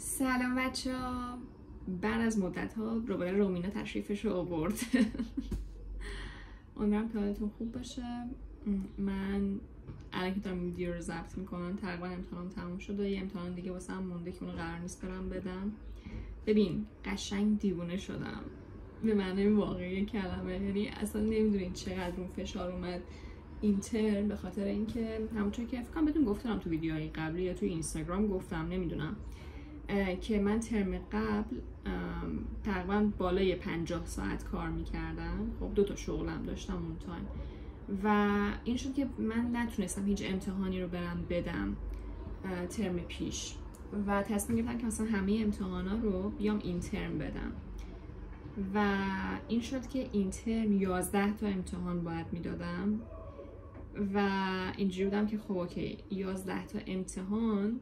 سلام بچه ها. بعد از مدت ها دوباره رومینا تشریفش رو آورد. امیدوارم که حالتون خوب باشه. من الان که دارم ویدیو رو ضبط می‌کنم تقریبا امتحانم تموم شده. یه امتحان دیگه واسه هم مونده که اونو قرار نیست برم بدم. ببین قشنگ دیوونه شدم. به معنی واقعی کلمه. یعنی اصلا نمی‌دونین چقدر اون فشار اومد. اینتر به خاطر اینکه همونطور که فکر بهتون گفتم تو ویدیوهای قبلی یا تو اینستاگرام گفتم نمی‌دونم. که من ترم قبل تقریبا بالای 50 ساعت کار می‌کردم. خب دو تا شغلم داشتم اون time و این شد که من نتونستم هیچ امتحانی رو برم بدم ترم پیش. و تصمیم گرفتم که مثلا همه امتحانا رو بیام این ترم بدم. و این شد که این ترم 11 تا امتحان باید می‌دادم. و اینجوری بودم که خب okay 11 تا امتحان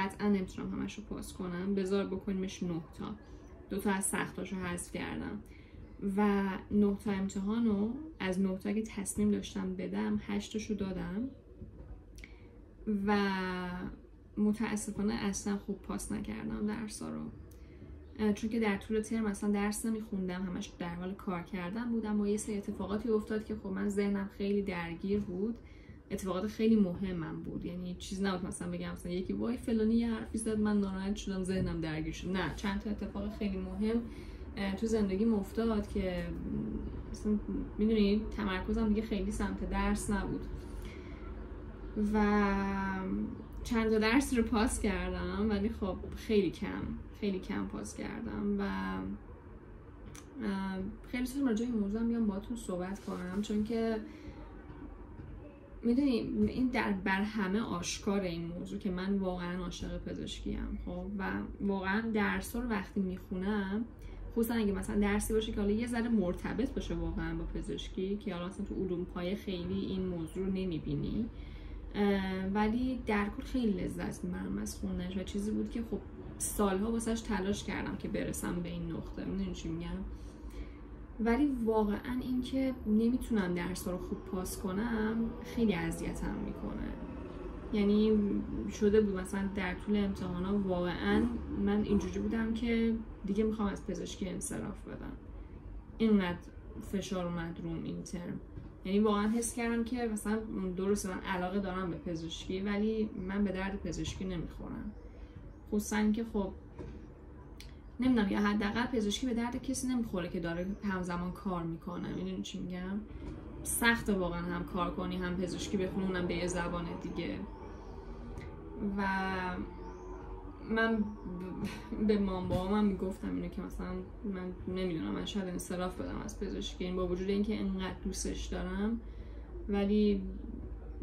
قطعا نمی‌تونم همش رو پاس کنم. بذار بکنیمش 9 تا. دو تا از سختاشو حذف کردم. و 9 تا امتحان رو از 9 تا که تصمیم داشتم بدم 8 رو دادم. و متاسفانه اصلا خوب پاس نکردم درس رو. چون که در طول ترم اصلا درس نمیخوندم همش در حال کار کردن بودم و یه سری اتفاقاتی افتاد که خب من ذهنم خیلی درگیر بود. اتفاقات خیلی مهمم بود. یعنی چیز نبود مثلا بگم مثلا یکی وای فلانی یه حرفی زد من ناراحت شدم ذهنم درگیر شد. نه چند تا اتفاق خیلی مهم تو زندگی افتاد که مثلا می‌دونی تمرکزم دیگه خیلی سمت درس نبود. و چند تا درس رو پاس کردم ولی خب خیلی کم خیلی کم پاس کردم و خیلی دوست راجع این موضوع بیام باهاتون صحبت کنم. چون که می‌دونی این در بر همه آشکار این موضوع که من واقعا عاشق پزشکی خب؟ و واقعا درس رو وقتی می‌خونم خصوصا اگه مثلا درسی باشه که حالا یه ذره مرتبط باشه واقعا با پزشکی که حالا مثلا تو علوم پایه خیلی این موضوع رو نمی‌بینی. ولی در کل خیلی لذت می‌برم از خوندنش و چیزی بود که خب سالها واسش تلاش کردم که برسم به این نقطه. می‌دونی چی میگم؟ ولی واقعا اینکه نمی‌تونم درس رو خوب پاس کنم خیلی اذیتم می‌کنه. یعنی شده بود مثلا در طول امتحان ها واقعا من اینجوری بودم که دیگه می‌خوام از پزشکی انصراف بدم. اینقدر فشار اومد روم این ترم یعنی واقعا حس کردم که مثلا درسته من علاقه دارم به پزشکی ولی من به درد پزشکی نمی‌خورم. خصوصا که خب نمی‌دونم یا حداقل پزشکی به درد کسی نمی‌خوره که داره همزمان کار می‌کنه. می‌دونی چی میگم؟ سخت واقعا هم کار کنی هم پزشکی بخونی به یه زبان دیگه. و من به مام بابام می‌گفتم اینو که مثلا من نمی‌دونم من شاید انصراف بدم از پزشکی. این با وجود اینکه انقدر دوستش دارم ولی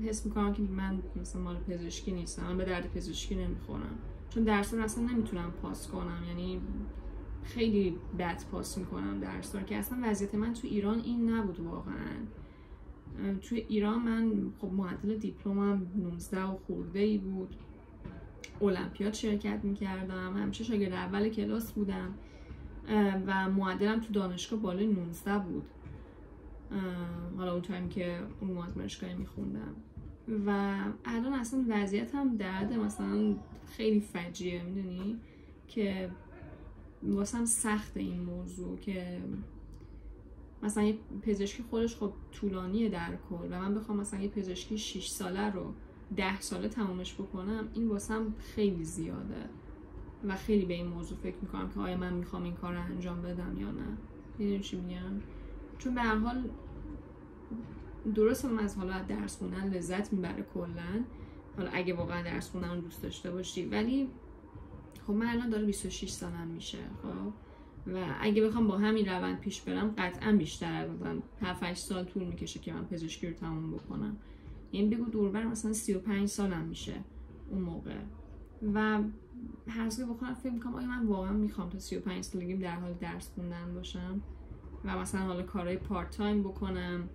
حس می‌کنم که من مثلا مال پزشکی نیستم من به درد پزشکی نمی‌خورم. چون درس اصلا نمی‌تونم پاس کنم. یعنی خیلی بد پاس می‌کنم درس که اصلا وضعیت من تو ایران این نبود واقعا. تو ایران من خب معدل دیپلمم 19 و خورده ای بود. المپیاد شرکت می‌کردم. همیشه شاگرد اول کلاس بودم. و معدلم تو دانشگاه بالای 19 بود. حالا اون time که اون آزمایشگاهی میخوندم. و الان اصلا هم درد مثلا خیلی فجیه می‌دونی؟ که واسم سخت این موضوع که مثلا یه پزشکی خودش خب طولانیه در کل و من بخوام مثلا یه پزشکی 6 ساله رو ده ساله تمامش بکنم این واسم خیلی زیاده و خیلی به این موضوع فکر می‌کنم که آیا من می‌خوام این کار رو انجام بدم یا نه. می‌دونی چی میگم؟ چون به هر حال درست هم از حالا درس خوندن لذت می‌بره کلا. حالا اگه واقعا درس خوندن رو دوست داشته باشی. ولی خب من الان داره 26 سالم میشه خب. و اگه بخوام با همین روند پیش برم قطعا بیشتر از 7 8 سال طول می‌کشه که من پزشکی رو تمام بکنم. این بگو دوربر مثلا 35 سالم میشه اون موقع. و هر که بخونم فکر می‌کنم آیا من واقعا می‌خوام تا 35 سالگیم در حال درس خوندن باشم؟ و مثلا حالا کارهای part time بکنم.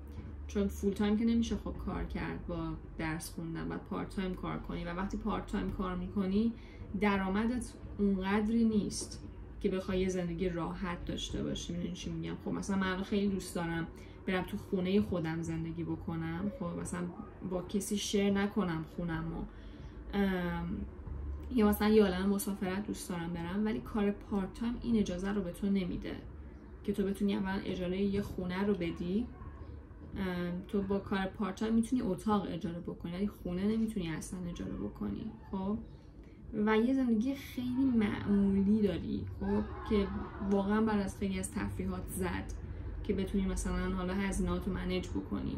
چون full time که نمیشه خب کار کرد با درس خوندن و part time کار کنی. و وقتی part time کار می‌کنی درآمدت اونقدری نیست که بخوای یه زندگی راحت داشته باشی. می‌دونی چی میگم؟ خب مثلا من خیلی دوست دارم برم تو خونه خودم زندگی بکنم. خب مثلا با کسی share نکنم خونم و یا مثلا یه عالم مسافرت دوست دارم برم ولی کار part time این اجازه رو به تو نمیده که تو بتونی اول اجاره یه خونه رو بدی. تو با کار part time می‌تونی اتاق اجاره بکنی ولی خونه نمی‌تونی اصلا اجاره بکنی خب؟ و یه زندگی خیلی معمولی داری خب؟ که واقعا باید از خیلی از تفریحات زد که بتونی مثلا حالا هزینهات رو manage بکنی.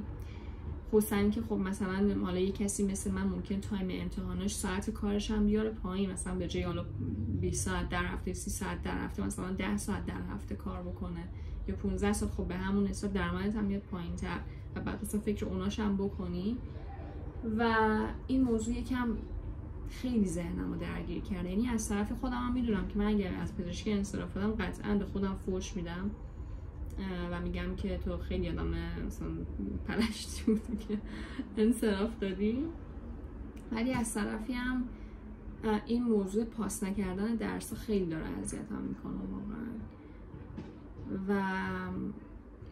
خصوصا که خب مثلا حالا یه کسی مثل من ممکن time امتحانش ساعت کارش هم بیاره پایین مثلا به جای حالا 20 ساعت در هفته 30 ساعت در هفته مثلا 10 ساعت در هفته کار بکنه. یا 15 ساعت خب به همون حساب درآمدت هم میاد پایین تر و بعد مثلا فکر اوناش هم بکنی. و این موضوع یکم خیلی ذهنم رو درگیر کرده. یعنی از طرف خودم هم می‌دونم که من اگر از پزشکی انصراف دادم قطعا به خودم فوش میدم. و میگم که تو خیلی آدم مثلا پلشتی بودی که انصراف دادی. ولی از طرفی هم این موضوع پاس نکردن درس خیلی داره اذیتم می‌کنه واقعا. و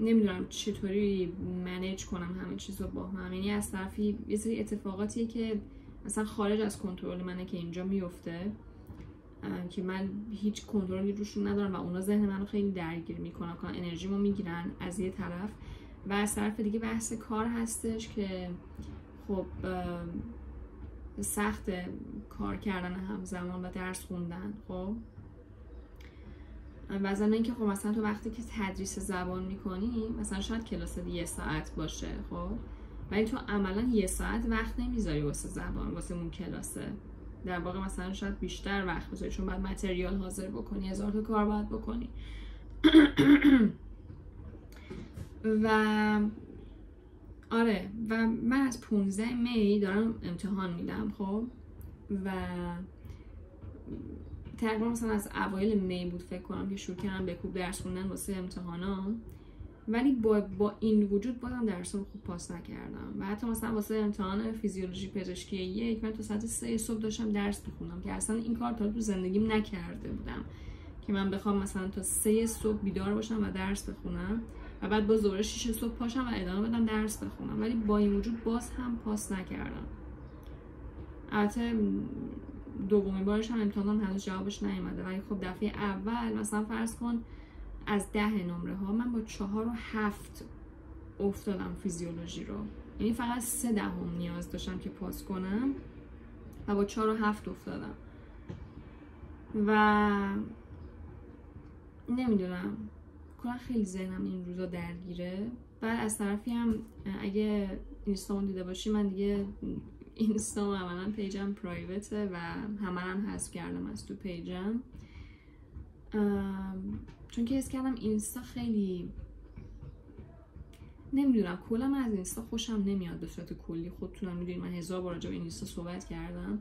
نمی‌دونم چطوری منیج کنم همه چیز رو با هم. یعنی از طرفی یه سری اتفاقاتیه که مثلا خارج از کنترل منه که اینجا میفته که من هیچ کنترلی روشون ندارم و اونا ذهن منو خیلی درگیر می‌کنن که انرژیمو می‌گیرن از یه طرف. و از طرف دیگه بحث کار هستش که خب سخت کار کردن همزمان و درس خوندن خب؟ و ضمن اینکه خب مثلا تو وقتی که تدریس زبان می‌کنی مثلا شاید کلاس یه ساعت باشه خب؟ ولی تو عملا یه ساعت وقت نمی‌ذاری واسه زبان واسه اون کلاسه. در واقع مثلا شاید بیشتر وقت بذاری چون باید متریال حاضر بکنی هزار تا کار باید بکنی. و آره و من از 15 می دارم امتحان میدم خب؟ و تقریبا مثلا از اوایل می بود فکر کنم که شروع کردم به کوب درس خوندن واسه امتحانام ولی با, با این وجود بازم درس رو خوب پاس نکردم. و حتی مثلا واسه امتحان فیزیولوژی پزشکی یک من تا ساعت سه صبح داشتم درس بخونم که اصلا این کار تا تو زندگیم نکرده بودم. که من بخوام مثلا تا سه صبح بیدار باشم و درس بخونم و بعد با زوره شیش صبح پاشم و ادامه بدم درس بخونم. ولی با این وجود باز هم پاس نکردم. البته دومین بارش هم امتحانم هنوز جوابش نیومده. ولی خب دفعه اول مثلا فرض کن از ده نمره ها من با چهار و هفت افتادم فیزیولوژی رو. یعنی فقط سه دهم نیاز داشتم که پاس کنم و با چهار و هفت افتادم. و نمی‌دونم. کلا خیلی ذهنم این روزا درگیره. بعد از طرفی هم اگه اینستامون دیده باشی من دیگه اینستام عملا پیجم پرایوته و همه هم حذف کردم از تو پیجم. چون که حس کردم اینستا خیلی نمی‌دونم کلا من از اینستا خوشم نمیاد به صورت کلی. خودتونم می‌دونید من هزار بار راجع به اینستا صحبت کردم.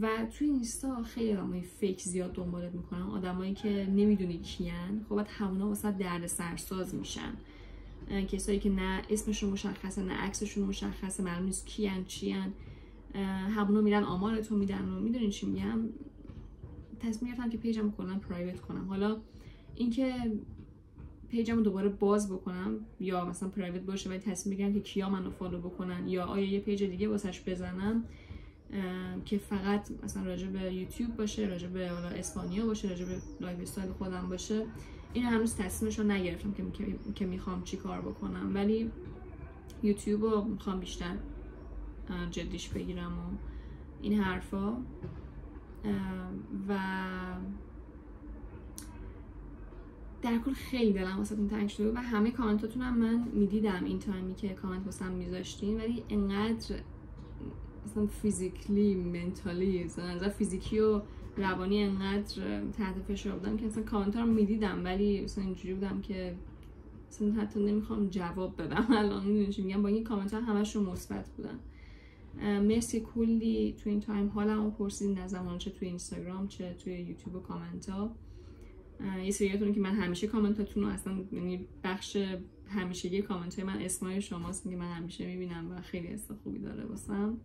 و توی اینستا خیلی آدمای fake زیاد دنبالت می‌کنن. آدمایی که نمی‌دونی کیان. خب بعد همونا واسه درد سرساز میشن کسایی که نه اسمشون مشخصه نه عکسشون مشخصه معلوم نیست کیان چیان. همونا میرن آمارتو میدن و می‌دونین چی میگم؟ تصمیم گرفتم که page م کلا private کنم. حالا اینکه page م رو دوباره باز بکنم یا مثلا private باشه ولی تصمیم بگیرم که کیا منو follow بکنن یا آیا یه page دیگه واسش بزنم که فقط مثلا راجع به یوتیوب باشه راجع به حالا اسپانیا باشه راجع به lifestyle خودم باشه. این هنوز تصمیمش رو نگرفتم که که می‌خوام چی کار بکنم. ولی یوتیوب رو می‌خوام بیشتر جدیش بگیرم و این حرفا. و در کل خیلی دلم واسه این تنگ شده و همه کامنتاتون هم من می‌دیدم این time ی که کامنت واسم میذاشتین ولی انقدر مثلا physically mentally مثلا فیزیکی و روانی انقدر تحت فشار بودم که مثلا کامنت رو می‌دیدم ولی مثلا اینجوری بودم که مثلا حتی نمی‌خوام جواب بدم. الان میگم؟ با این کامنت ها همشون مثبت بودن. مرسی کلی تو این time حالمو پرسیدین از زمان چه توی اینستاگرام چه توی یوتیوب و کامنت ها یه سریاتون که من همیشه کامنتاتون رو اصلا یعنی بخش همیشگی کامنت های من اسمای شماست که من همیشه می‌بینم و خیلی حس خوبی داره واسم.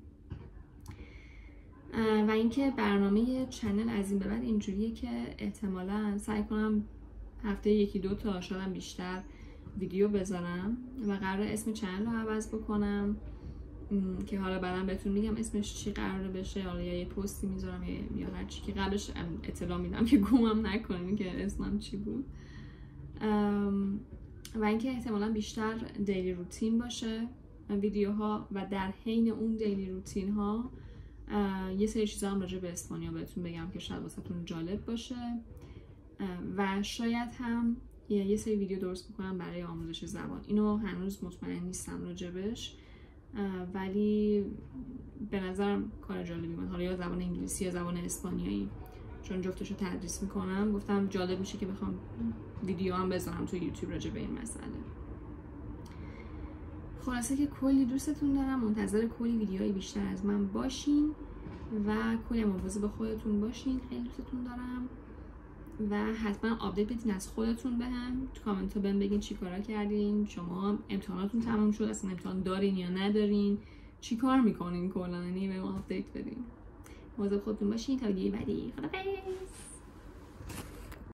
و اینکه برنامه channel از این به بعد اینجوریه که احتمالا سعی کنم هفته یکی دو تا شد هم بیشتر ویدیو بذارم و قرار اسم channel رو عوض بکنم. که حالا بعدا بهتون میگم اسمش چی قراره بشه حالا یا یه پستی می‌ذارم یا- هر چی که قبلش اطلاع میدم که گمم نکنیم که اسمم چی بود. و اینکه احتمالا بیشتر daily routine باشه ویدیوها و در حین اون دیلی روتین ها یه سری چیزا هم راجع به اسپانیا بهتون بگم که شاید واسهتون جالب باشه. و شاید هم یه سری ویدیو درست بکنم برای آموزش زبان. اینو هنوز مطمئن نیستم راجبش ولی به نظرم کار جالبی من حالا یا زبان انگلیسی یا زبان اسپانیایی. چون جفتشو تدریس می‌کنم گفتم جالب میشه که بخوام ویدیو هم بذارم تو یوتیوب راجع به این مسئله. خلاصه که کلی دوستتون دارم. منتظر کلی ویدیوهای بیشتر از من باشین و کلی مواظب خودتون باشین. خیلی دوستتون دارم. و حتما update بدین از خودتون بهم تو کامنت ها بهم بگین چی کارا کردین. شما امتحاناتون تموم شد. اصلا امتحان دارین یا ندارین. چی کار می‌کنین کلا؟ یعنی به ما update بدین. مواظب خودتون باشین. تا ویدیو بعدی. خدافظ